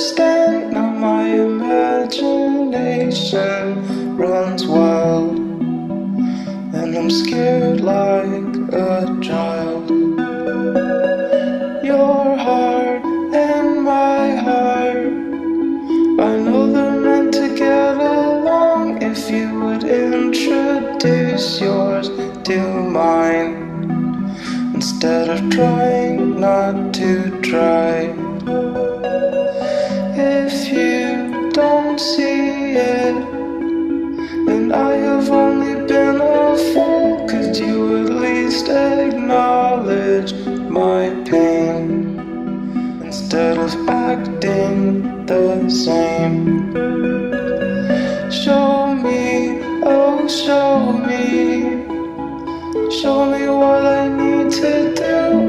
understand. Now my imagination runs wild, and I'm scared like a child. Your heart and my heart, I know they're meant to get along. If you would introduce yours to mine instead of trying not to try. If you don't see it, then I have only been a fool. Could you at least acknowledge my pain instead of acting the same? Show me, oh, show me. Show me what I need to do,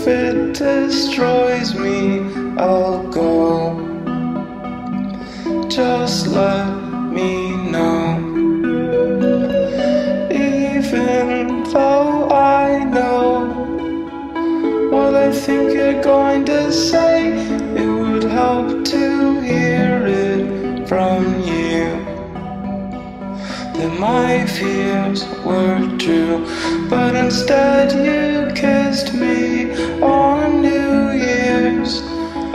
if it destroys me, I'll go. Just let me know. Even though I know what I think you're going to say, it would help to hear it from you that my fears were true. But instead, you kissed me.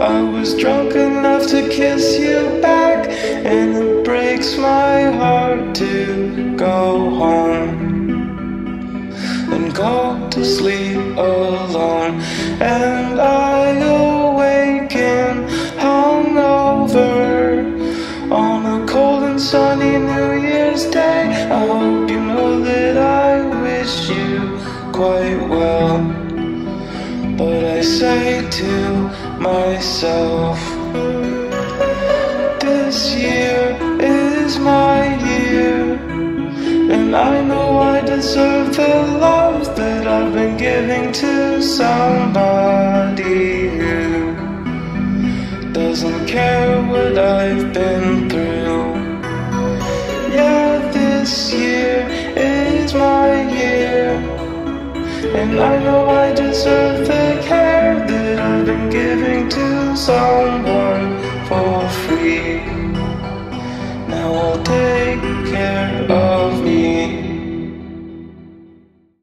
I was drunk enough to kiss you back, and it breaks my heart to go home and go to sleep alone. And I awaken hungover on a cold and sunny New Year's Day. I hope you know that I wish you quite well. But I say to myself, this year is my year. And I know I deserve the love that I've been giving to somebody who doesn't care what I've been And I know I deserve the care that I've been giving to someone for free. Now I'll take care of me.